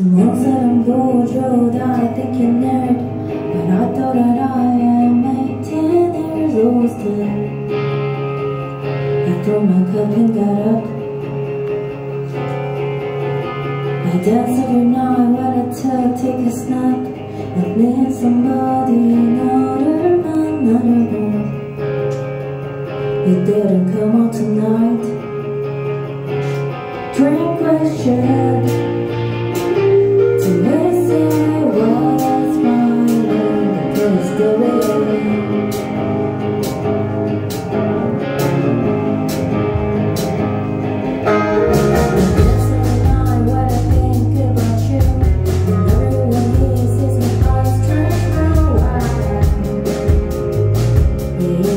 Someone said I'm bored, I think you're nerd But I thought that I am 18 years old still I threw my cup and got up I dance every night when I tell, take a snap And need somebody in order, another girl You didn't come out tonight Drink with shit be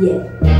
Yeah.